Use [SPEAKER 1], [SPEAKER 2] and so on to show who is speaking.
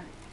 [SPEAKER 1] about it.